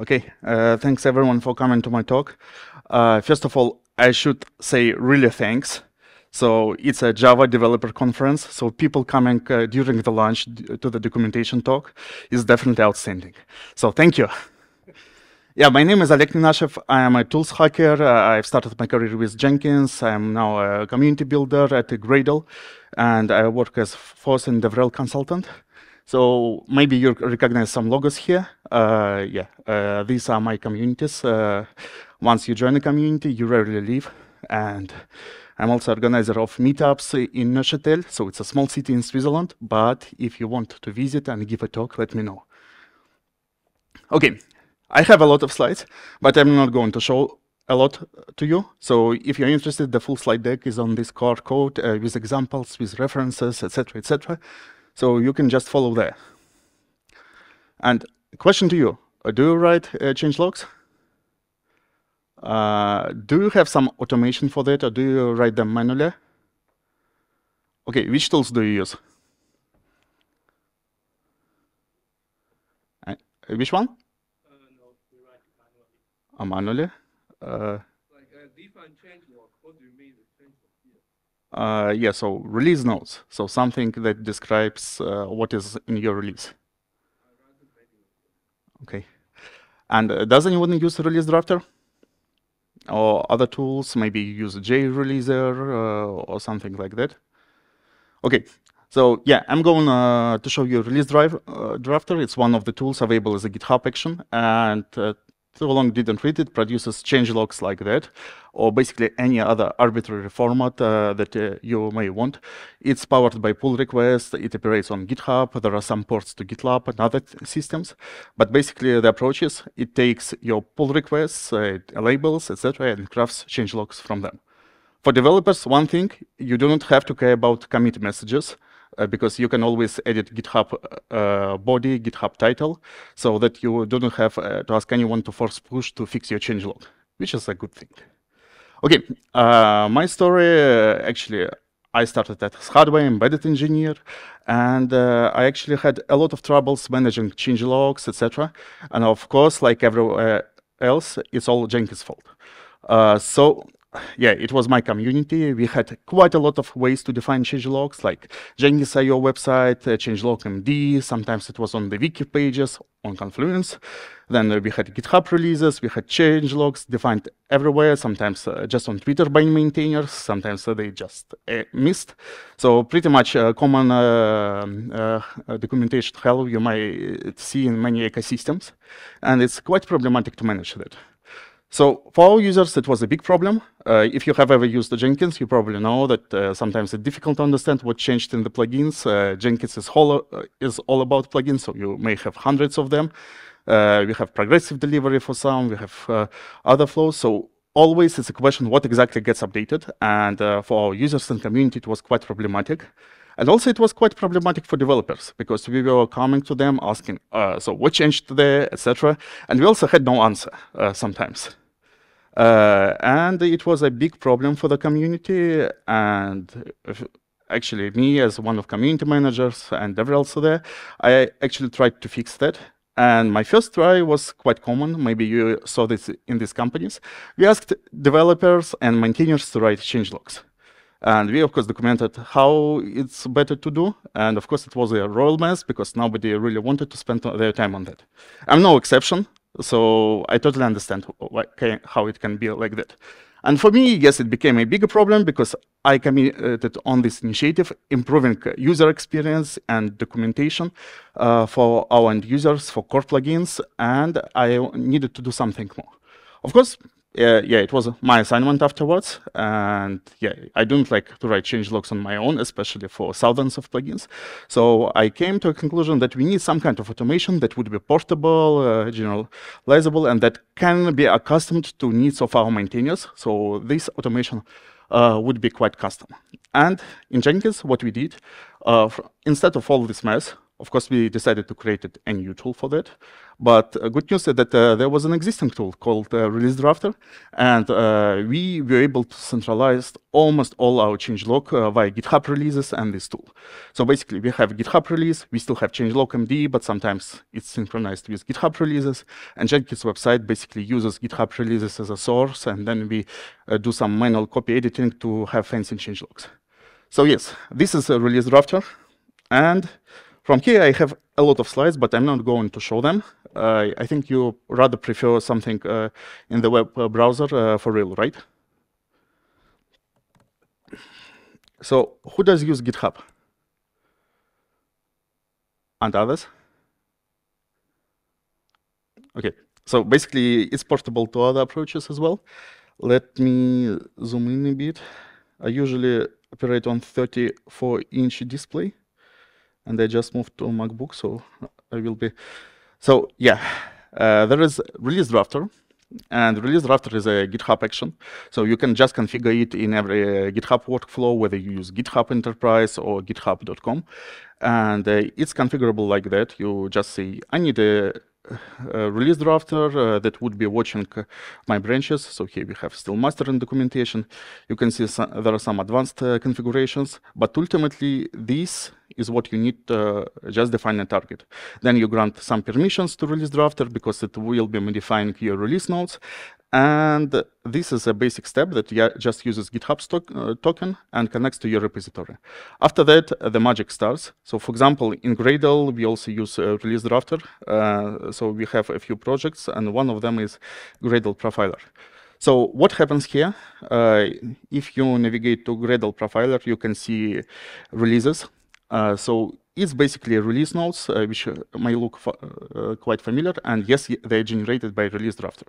Okay, uh, thanks everyone for coming to my talk. Uh, first of all, I should say really thanks. So it's a Java developer conference. So people coming uh, during the lunch to the documentation talk is definitely outstanding. So thank you. Yeah, my name is Oleg Nenashev. I am a tools hacker. Uh, I've started my career with Jenkins. I'm now a community builder at Gradle, and I work as FOSS and DevRel consultant. So maybe you recognize some logos here. Uh, yeah, uh, these are my communities. Uh, once you join a community, you rarely leave. And I'm also organizer of meetups in Neuchâtel. So it's a small city in Switzerland. But if you want to visit and give a talk, let me know. Okay, I have a lot of slides, but I'm not going to show a lot to you. So if you're interested, the full slide deck is on this QR code uh, with examples, with references, etc., etc. So you can just follow there. And question to you, uh, do you write uh, change logs? Uh, do you have some automation for that or do you write them manually? Okay, which tools do you use? Uh, which one? Uh, no, we write manually. Uh, manually? Uh, Like uh, define change log. What do you mean with change log here? Uh, yeah, so release notes. So something that describes uh, what is in your release. Okay. And uh, does anyone use release drafter? Or other tools? Maybe use JReleaser uh, or something like that. Okay. So yeah, I'm going uh, to show you release drive uh, drafter. It's one of the tools available as a GitHub action, and long didn't read it produces change logs like that, or basically any other arbitrary format uh, that uh, you may want. It's powered by pull requests. It operates on GitHub. There are some ports to GitLab and other systems. But basically, the approach is it takes your pull requests, uh, labels, etc., and crafts change logs from them. For developers, one thing, you do not have to care about commit messages because you can always edit GitHub uh, body, GitHub title, so that you do not have uh, to ask anyone to force push to fix your changelog, which is a good thing. Okay, uh, my story uh, actually, I started as hardware embedded engineer, and uh, I actually had a lot of troubles managing changelogs, etc. And of course, like everywhere else, it's all Jenkins' fault. Uh, so yeah, it was my community. We had quite a lot of ways to define changelogs, like Jenkins.io website, uh, changelog MD. Sometimes it was on the wiki pages on Confluence. Then uh, we had GitHub releases. We had changelogs defined everywhere. Sometimes uh, just on Twitter by maintainers. Sometimes uh, they just uh, missed. So pretty much uh, common documentation hell you might see in many ecosystems, and it's quite problematic to manage that. So for our users, it was a big problem. Uh, if you have ever used Jenkins, you probably know that uh, sometimes it's difficult to understand what changed in the plugins. Uh, Jenkins is all, uh, is all about plugins, so you may have hundreds of them. Uh, we have progressive delivery for some, we have uh, other flows. So always it's a question what exactly gets updated. And for our users and community, it was quite problematic. And also it was quite problematic for developers because we were coming to them asking, uh, so what changed there, etc. And we also had no answer uh, sometimes. Uh, and it was a big problem for the community. And actually me as one of community managers and DevRel also there, I actually tried to fix that. And my first try was quite common. Maybe you saw this in these companies. We asked developers and maintainers to write change logs. And we, of course, documented how it's better to do. And of course, it was a royal mess because nobody really wanted to spend their time on that. I'm no exception, so I totally understand how it can be like that. And for me, yes, it became a bigger problem because I committed on this initiative, improving user experience and documentation uh, for our end users, for core plugins, and I needed to do something more. Of course, uh, yeah, it was my assignment afterwards. And yeah, I don't like to write change logs on my own, especially for thousands of plugins. So I came to a conclusion that we need some kind of automation that would be portable, uh, generalizable, and that can be accustomed to needs of our maintainers. So this automation uh, would be quite custom. And in Jenkins, what we did, uh, instead of all this mess, of course, we decided to create a new tool for that. But uh, good news is that uh, there was an existing tool called uh, Release Drafter, and uh, we were able to centralize almost all our changelog uh, via GitHub releases and this tool. So basically, we have GitHub release, we still have changelog MD, but sometimes it's synchronized with GitHub releases, and Jenkins website basically uses GitHub releases as a source, and then we uh, do some manual copy editing to have fancy changelogs. So yes, this is a release drafter, and from here, I have a lot of slides, but I'm not going to show them. Uh, I think you rather prefer something uh, in the web uh, browser uh, for real, right? So who does use GitHub? And others? Okay, so basically it's portable to other approaches as well. Let me zoom in a bit. I usually operate on 34 inch display and I just moved to MacBook, so I will be. So yeah, uh, there is release drafter, and release drafter is a GitHub action. So you can just configure it in every uh, GitHub workflow, whether you use GitHub Enterprise or GitHub.com. And uh, it's configurable like that. You just say, I need a uh, release drafter uh, that would be watching uh, my branches. So here we have still master and documentation. You can see some, there are some advanced uh, configurations, but ultimately this is what you need to just define a target. Then you grant some permissions to release drafter because it will be modifying your release notes. And this is a basic step that just uses GitHub uh, token and connects to your repository. After that, uh, the magic starts. So for example, in Gradle, we also use uh, release drafter. Uh, so we have a few projects, and one of them is Gradle Profiler. So what happens here? Uh, if you navigate to Gradle Profiler, you can see releases. Uh, so it's basically release notes, which may look quite familiar, and yes, they're generated by release drafter.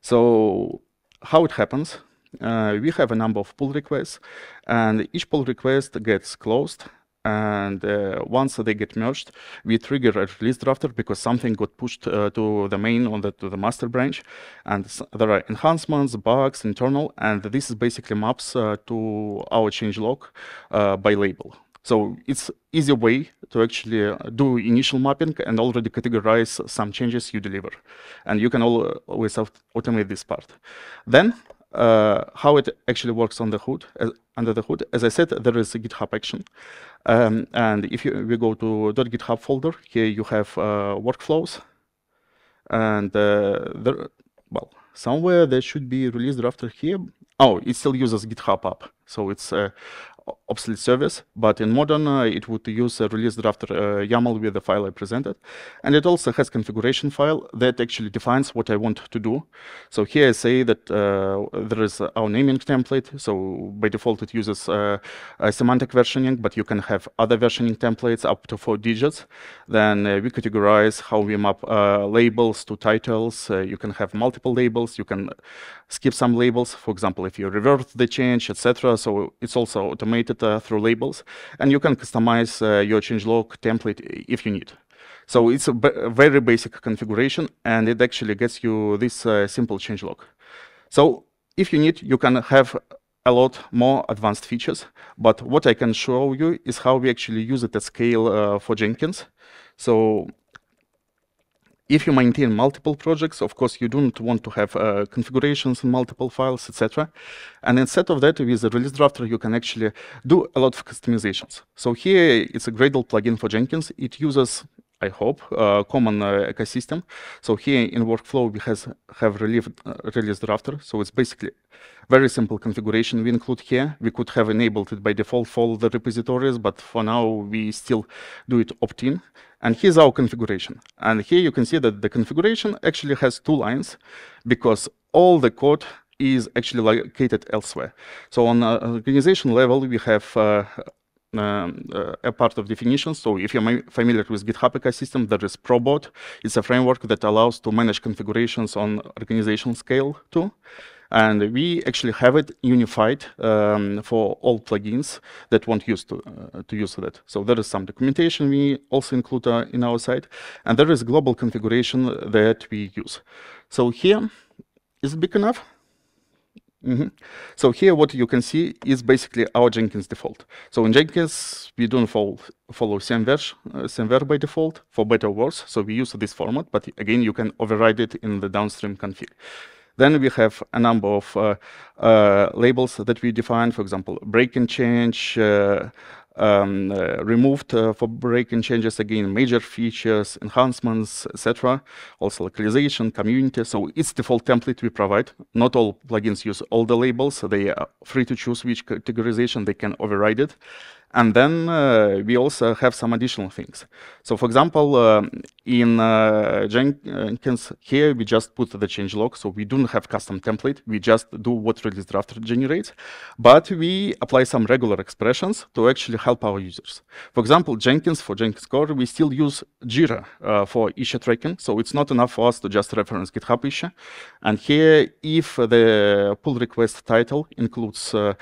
So how it happens, uh, we have a number of pull requests, and each pull request gets closed. And uh, once they get merged, we trigger a release drafter because something got pushed uh, to the main on the to the master branch, and there are enhancements, bugs, internal, and this is basically maps uh, to our changelog uh, by label. So it's easy way to actually uh, do initial mapping and already categorize some changes you deliver. And you can always automate this part. Then uh, how it actually works on the hood, uh, under the hood. As I said, there is a GitHub action. Um, and if you, we go to .github folder, here you have uh, workflows. And uh, there, well, somewhere there should be release drafter here. Oh, it still uses GitHub app. So it's uh, obsolete service, but in modern uh, it would use a release drafter uh, YAML with the file I presented. And it also has configuration file that actually defines what I want to do. So here I say that uh, there is our naming template. So by default it uses uh, semantic versioning, but you can have other versioning templates up to four digits. Then uh, we categorize how we map uh, labels to titles. you can have multiple labels. You can skip some labels, for example, if you revert the change, etc. So it's also automated uh, through labels, and you can customize uh, your changelog template if you need. So it's a very basic configuration, and it actually gets you this uh, simple changelog. So if you need, you can have a lot more advanced features, but what I can show you is how we actually use it at scale uh, for Jenkins. So if you maintain multiple projects, of course, you don't want to have uh, configurations in multiple files, etc. And instead of that, with the release drafter, you can actually do a lot of customizations. So here, it's a Gradle plugin for Jenkins. It uses, I hope, a common uh, ecosystem. So here in workflow, we has, have release, uh, release drafter. So it's basically very simple configuration we include here. We could have enabled it by default for all the repositories, but for now, we still do it opt-in. And here's our configuration. And here you can see that the configuration actually has two lines because all the code is actually located elsewhere. So on organization level, we have uh, um, uh, a part of definition. So if you're familiar with GitHub ecosystem, there is Probot. It's a framework that allows to manage configurations on organization scale too. And we actually have it unified um, for all plugins that want use to, uh, to use that. So there is some documentation we also include uh, in our site. And there is global configuration that we use. So here, is it big enough? Mhm. So here what you can see is basically our Jenkins default. So in Jenkins, we don't follow, follow uh, by default for better or worse. So we use this format, but again, you can override it in the downstream config. Then we have a number of uh, uh, labels that we define, for example, break and change, uh, um, uh, removed uh, for breaking changes again, major features, enhancements, etc. Also localization, community. So it's default template we provide. Not all plugins use all the labels. They are free to choose which categorization they can override it. And then uh, we also have some additional things. So for example, um, in uh, Jenkins, here we just put the change log. So we don't have custom template. We just do what release drafter generates. But we apply some regular expressions to actually help our users. For example, Jenkins, for Jenkins core, we still use Jira uh, for issue tracking. So it's not enough for us to just reference GitHub issue. And here, if the pull request title includes uh,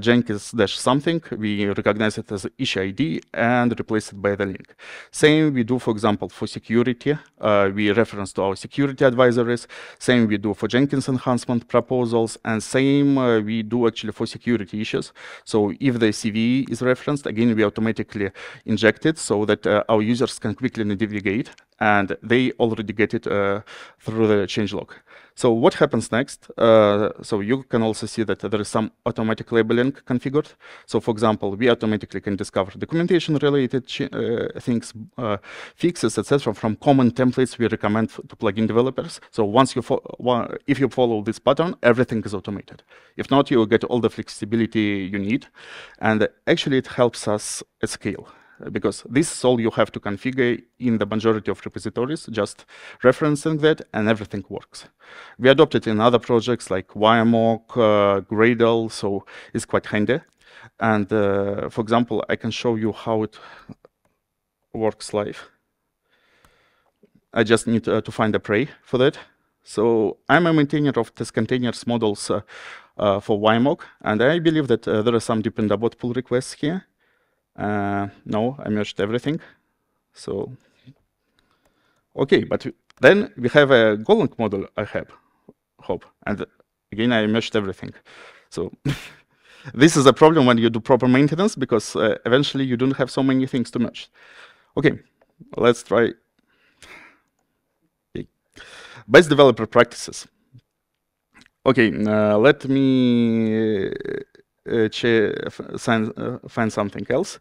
Jenkins dash something, we recognize it as issue ID and replace it by the link. Same we do, for example, for security. Uh, we reference to our security advisories. Same we do for Jenkins enhancement proposals. And same uh, we do actually for security issues. So if the CVE is referenced, again, we automatically inject it so that uh, our users can quickly navigate and they already get it uh, through the changelog. So what happens next? Uh, so you can also see that there is some automatic labeling configured. So for example, we automatically can discover documentation related uh, things, uh, fixes, etc. from common templates we recommend to plugin developers. So once you if you follow this pattern, everything is automated. If not, you will get all the flexibility you need. And actually it helps us at scale because this is all you have to configure in the majority of repositories, just referencing that and everything works. We adopted in other projects like WireMock, uh, Gradle, so it's quite handy. And uh, for example, I can show you how it works live. I just need uh, to find a prey for that. So I'm a maintainer of Testcontainers models uh, uh, for WireMock, and I believe that uh, there are some Dependabot pull requests here. Uh, no, I merged everything. So, okay, but then we have a Golang model I have, hope. And again, I merged everything. So this is a problem when you do proper maintenance because uh, eventually you don't have so many things to merge. Okay, let's try. Okay. Best developer practices. Okay, uh, let me find, uh, find something else.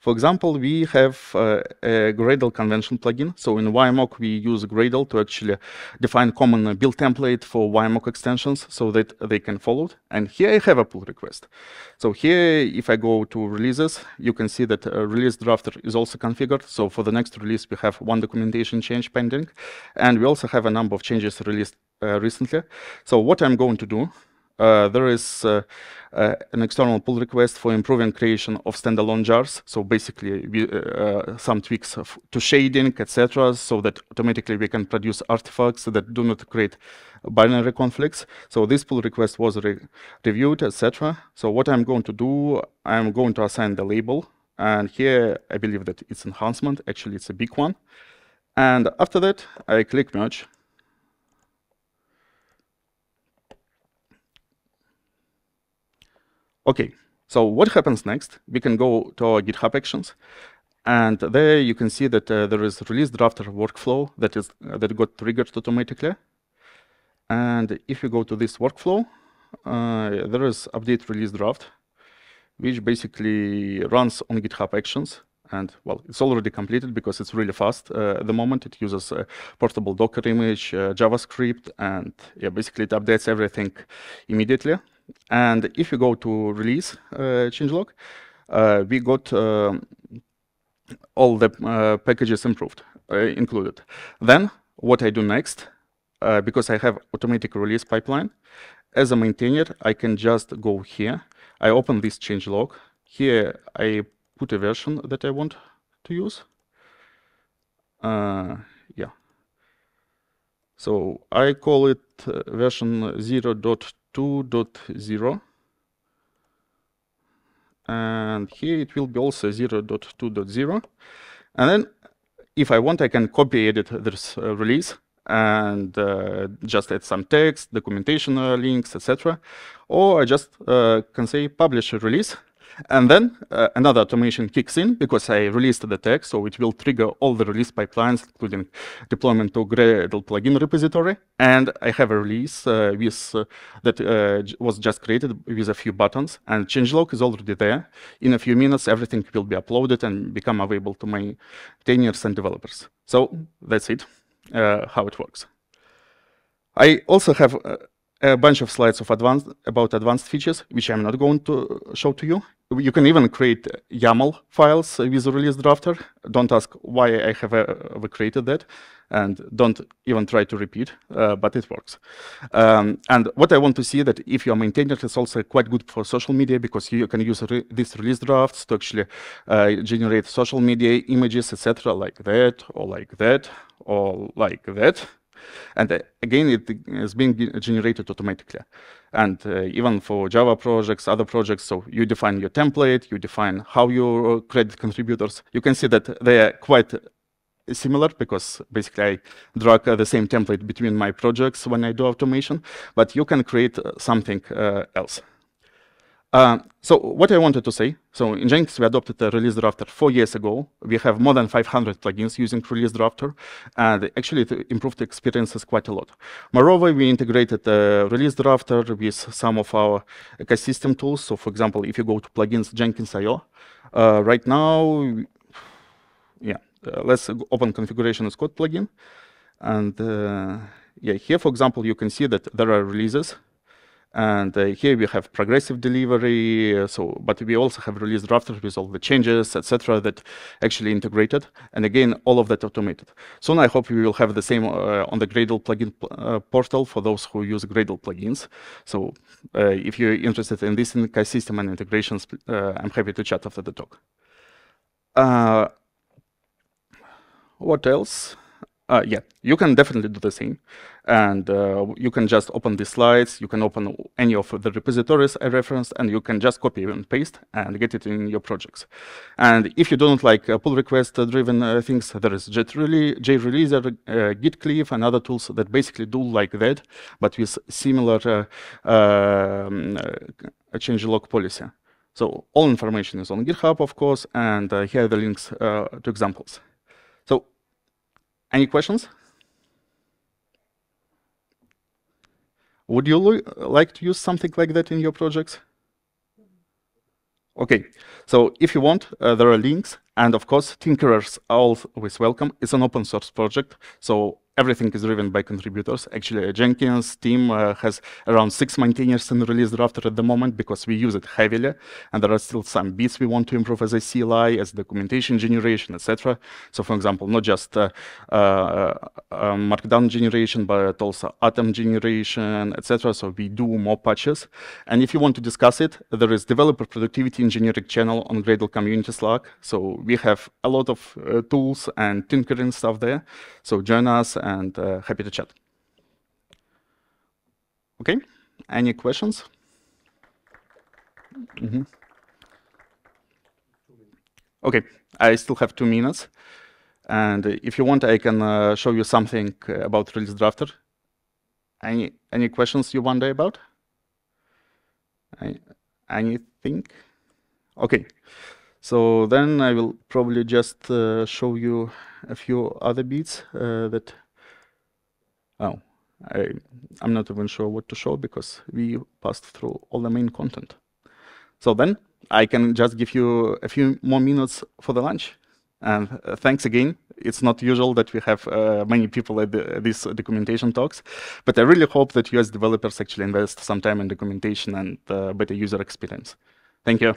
For example, we have uh, a Gradle convention plugin. So in WireMock, we use Gradle to actually define common build template for WireMock extensions so that they can follow it. And here I have a pull request. So here, if I go to releases, you can see that release drafter is also configured. So for the next release, we have one documentation change pending. And we also have a number of changes released uh, recently. So what I'm going to do uh, there is uh, uh, an external pull request for improving creation of standalone jars. So basically, we, some tweaks to shading, etc., so that automatically we can produce artifacts that do not create binary conflicts. So this pull request was re reviewed, etc. So what I'm going to do, I'm going to assign the label. And here, I believe that it's enhancement. Actually, it's a big one. And after that, I click merge. Okay, so what happens next? We can go to our GitHub Actions, and there you can see that uh, there is release drafter workflow that is uh, that got triggered automatically. And if you go to this workflow, uh, there is update release draft, which basically runs on GitHub Actions. And well, it's already completed because it's really fast uh, at the moment. It uses a portable Docker image, uh, JavaScript, and yeah, basically it updates everything immediately. And if you go to release uh, changelog, uh, we got um, all the uh, packages improved, included. Then what I do next, because I have automatic release pipeline, as a maintainer, I can just go here. I open this changelog. Here, I put a version that I want to use. Uh, yeah. So I call it uh, version 0 2.0 and here it will be also 0.2.0 and then if I want I can copy edit this uh, release and uh, just add some text, documentation uh, links, etc. Or I just uh, can say publish a release and then uh, another automation kicks in because I released the tag, so it will trigger all the release pipelines, including deployment to Gradle plugin repository. And I have a release uh, with, uh, that uh, was just created with a few buttons, and changelog is already there. In a few minutes, everything will be uploaded and become available to my maintainers and developers. So that's it, uh, how it works. I also have uh, a bunch of slides of advanced about advanced features, which I'm not going to show to you. You can even create YAML files with release drafter. Don't ask why I have ever created that, and don't even try to repeat, uh, but it works. Um, and what I want to see that if your maintainer it's also quite good for social media because you can use re these release drafts to actually uh, generate social media images, etc., like that, or like that, or like that. And uh, again, it is being generated automatically. And uh, even for Java projects, other projects, so you define your template, you define how you credit contributors. You can see that they are quite similar because basically I drag the same template between my projects when I do automation, but you can create something uh, else. Uh, so what I wanted to say, so in Jenkins we adopted the release drafter four years ago. We have more than 500 plugins using release drafter, and actually it improved the experiences quite a lot. Moreover, we integrated the release drafter with some of our ecosystem tools. So for example, if you go to plugins Jenkins.io, uh, right now, yeah, uh, let's open configuration as code plugin. And uh, yeah, here, for example, you can see that there are releases and uh, here we have progressive delivery, uh, so but we also have release drafters with all the changes, etc., that actually integrated. And again, all of that automated. Soon I hope we will have the same uh, on the Gradle plugin uh, portal for those who use Gradle plugins. So uh, if you're interested in this ecosystem and integrations, uh, I'm happy to chat after the talk. what else? Uh, yeah, you can definitely do the same. And uh, you can just open the slides, you can open any of the repositories I referenced, and you can just copy and paste and get it in your projects. And if you don't like uh, pull request-driven uh, things, there is JReleaser, JReleaser uh, and other tools that basically do like that, but with similar uh, um, changelog policy. So all information is on GitHub, of course, and here are the links to examples. Any questions? Would you like to use something like that in your projects? Okay, so if you want, uh, there are links, and of course, Tinkerers are always welcome. It's an open source project, so everything is driven by contributors. Actually, Jenkins team uh, has around six maintainers in release drafter at the moment because we use it heavily, and there are still some bits we want to improve as a CLI, as documentation generation, etc. So, for example, not just uh, uh, uh, markdown generation, but also atom generation, etc. So we do more patches. And if you want to discuss it, there is developer productivity engineering channel on Gradle community Slack. So we have a lot of uh, tools and tinkering stuff there. So join us and uh, happy to chat. Okay, any questions? Mm -hmm. Okay, I still have two minutes. And if you want, I can uh, show you something about Release Drafter. Any, any questions you wonder about? Any, anything? Okay, so then I will probably just uh, show you a few other beats uh, that Oh, I, I'm not even sure what to show because we passed through all the main content. So then I can just give you a few more minutes for the lunch. And uh, thanks again. It's not usual that we have uh, many people at the, these documentation talks, but I really hope that you as developers actually invest some time in documentation and uh, better user experience. Thank you.